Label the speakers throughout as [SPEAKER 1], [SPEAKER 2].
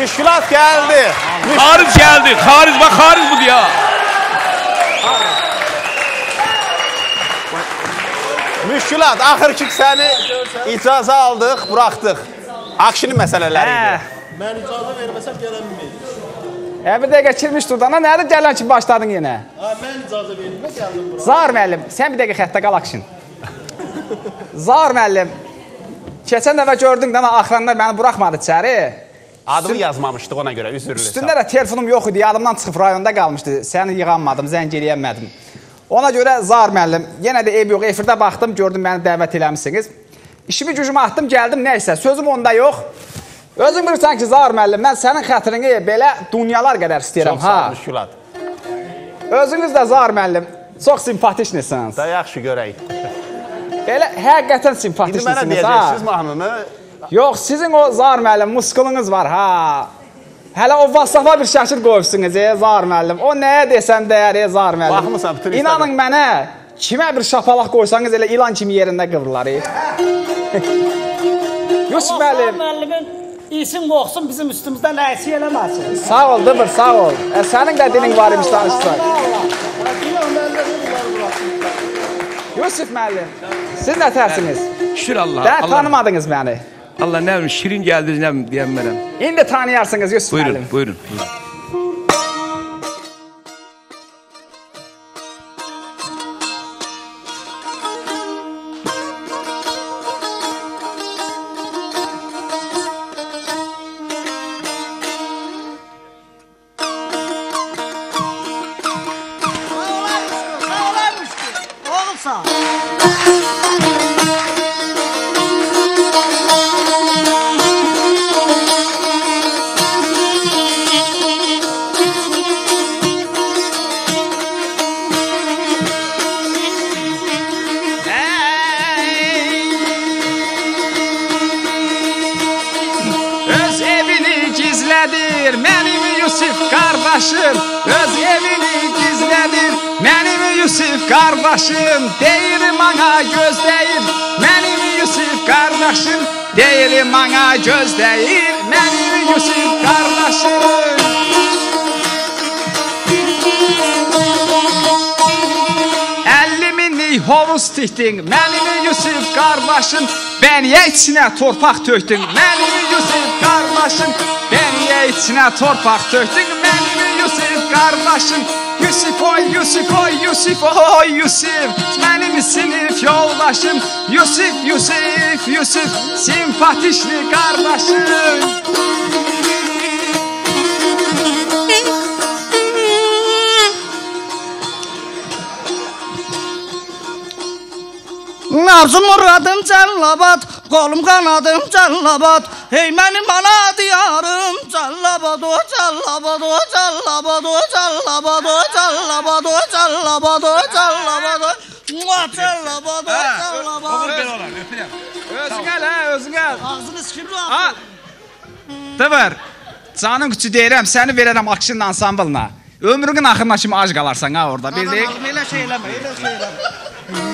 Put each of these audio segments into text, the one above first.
[SPEAKER 1] Müşkülat gəldi.
[SPEAKER 2] Xaric gəldi. Xaric bax xaric budur ya.
[SPEAKER 1] Müşkülat, axır ki səni icazə aldıq, buraxdıq. Akşinin məsələləri
[SPEAKER 3] Hə.
[SPEAKER 1] idi.
[SPEAKER 4] Mən icazə verməsəm gələ bilməyəcəm.
[SPEAKER 3] Hə bir dəqiqə kirmiş durdana nədir gələn ki başladın yenə?
[SPEAKER 4] Ha, mən icazə vermə gəldim bura.
[SPEAKER 3] Zar müəllim, sən bir dəqiqə xəttə qal akşin. Zar müəllim. Keçən dəfə gördün də axıranlar məni buraxmadı içəri.
[SPEAKER 1] Adımı yazmamışdıq ona görə, üzrlü.
[SPEAKER 3] Üstündə də telefonum yox idi, yadımdan çıxıb rayonda qalmışdı. Səni yığanmadım, zəng eləyənmədim. Ona görə Zar müəllim, yenə də eyb yox, efirdə baxdım, gördüm məni dəvət eləmisiniz. İşimi gücümü atdım, gəldim, nəysə, sözüm onda yox. Özün bilirsən ki, Zar müəllim, mən sənin xətrini belə dünyalar qədər istəyirəm,
[SPEAKER 1] Çox sağ ol,
[SPEAKER 3] ha.
[SPEAKER 1] Müşkülat.
[SPEAKER 3] Özünüz də Zar müəllim, çox simpatişnisiniz.
[SPEAKER 1] Da yaxşı görək.
[SPEAKER 3] Belə həqiqətən
[SPEAKER 1] İndi mənə deyəcəksiniz
[SPEAKER 3] ha.
[SPEAKER 1] mahnını.
[SPEAKER 3] Yox, sizin o Zar müəllim muskulunuz var, ha. Hələ o WhatsApp-a bir şəkil qoyubsunuz, ey Zar müəllim. O nəyə desən dəyər, ey Zar müəllim.
[SPEAKER 1] Baxmısan bütün
[SPEAKER 3] İnanın mənə, kimə bir şapalaq qoysanız elə ilan kimi yerində qıvrılar, ey. Yusuf müəllim,
[SPEAKER 5] müəllimin isim qoxsun bizim üstümüzdən əksi eləməsin.
[SPEAKER 3] sağ ol, dıbır, sağ ol. E, sənin də dilin var imiş danışsan. Yusuf müəllim, siz nə tərsiniz?
[SPEAKER 2] Şükür Allah.
[SPEAKER 3] Də tanımadınız məni.
[SPEAKER 2] Allah ne bileyim şirin geldi ne bileyim diyen
[SPEAKER 3] benim. İyi de tanıyarsınız Yusuf
[SPEAKER 2] Buyurun,
[SPEAKER 3] Halim.
[SPEAKER 2] buyurun. buyurun.
[SPEAKER 3] Oğlum sağ. Gizlədir mənim Yusif qardaşım Öz evini gizlədir mənim Yusif qardaşım Deyir mənə gözləyir mənim Yusif qardaşım Deyir mənə gözləyir mənim Yusif minlik hovuz tikdin mənim Yusuf qardaşım Bəniyə içinə torpaq tökdün mənim Yusuf qardaşım Bəniyə içinə torpaq tökdün mənim Yusuf qardaşım Yusif oy Yusif oy Yusif oy Yusif Mənim sinif yoldaşım. Yusif Yusif Yusif Simpatişli qardaşım
[SPEAKER 5] Nazım muradım cəllabat, qolum qanadım cəllabat. Hey mənim ana diyarım cəllabat, o cəllabat, o cəllabat, o cəllabat, o cəllabat, o cəllabat, o cəllabat. Mua cəllabat, o cəllabat.
[SPEAKER 3] Özünə lə, özünə
[SPEAKER 5] Ağzını sikir
[SPEAKER 3] Ha. Dıvır. Canın küçü deyirəm, səni verərəm Akşin ansamblına. Ömrünün axırına kimi ac qalarsan ha orada, bildik?
[SPEAKER 5] Elə şey eləmə, elə şey eləmə.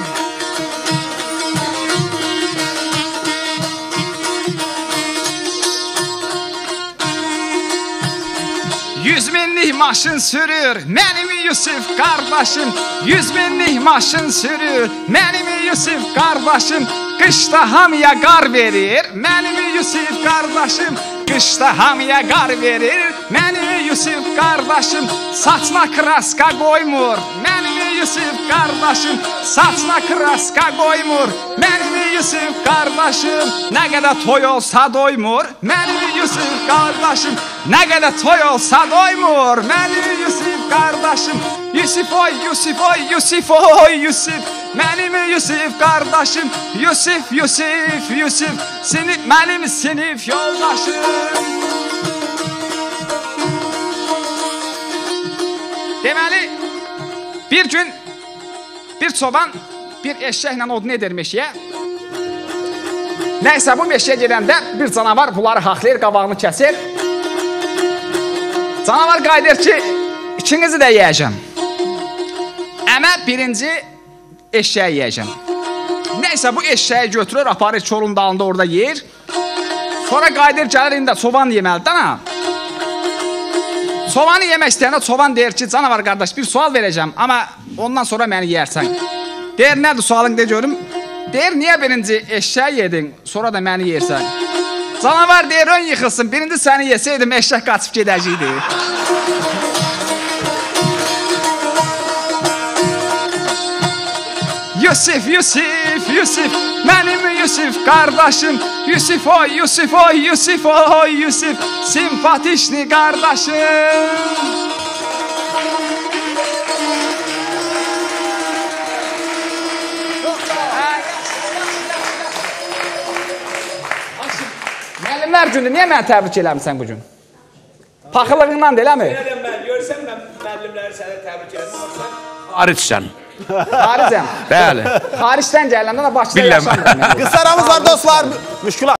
[SPEAKER 3] Minlik maşın sürür Mənim Yusuf qardaşım. Yüz minlik maşın sürür Mənim Yusuf qardaşım. Qışda hamıya qar verir Mənim Yusuf qardaşım. Qışda hamıya qar verir Mənim Yusuf qardaşım. Saçma kraska qoymur Mənim Yusuf qardaşım Saçma kraska qoymur Mənim Yusuf qardaşım Nə qədər toy olsa doymur. Mənim Yusuf qardaşım Nə qədər toy olsa doymur. Mənim Yusuf qardaşım Yusif oy Yusif oy Yusif oy Yusif Mənim Yusuf qardaşım Yusif Yusif Yusif Sinif mənim sinif yoldaşım. Deməli bir gün bir çoban bir eşəklə odun edir meşəyə. Nəysə bu meşəyə gedəndə bir canavar bunları haxlayır, qabağını kəsir. Canavar qayıdır ki, ikinizi də yeyəcəm. Əmə birinci eşəyi yeyəcəm. Nəysə bu eşəyi götürür, aparır çolun dalında orada yeyir. Sonra qayıdır gəlir indi çoban yeməlidir ha. Soğanı yemək istəyəndə çoban deyir ki, canavar qardaş bir sual verəcəm, amma ondan sonra məni yeyərsən. Deyir, nədir sualın de görüm? Deyir, niyə birinci eşək yedin, sonra da məni yersən? Canavar deyir, ön yıxılsın, birinci səni yesəydim eşək qaçıb gedəcəkdi. Yusif, Yusif, Yusif, mənim Yusif qardaşım. Yusif oy, Yusif oy, Yusif oy, Yusif, simpatişni qardaşım. Müəllimlər günü niyə məni təbrik eləmirsən bu gün? Paxıllığından deyiləmi?
[SPEAKER 2] Ben görsem ben müəllimləri sənə təbrik edirəm. Xaricsən.
[SPEAKER 3] Xaricəm.
[SPEAKER 2] Bəli.
[SPEAKER 3] Xaricdən gələndə də Bakıda yaşamıram. yəni.
[SPEAKER 1] Qısaramız var dostlar. Müşkülat.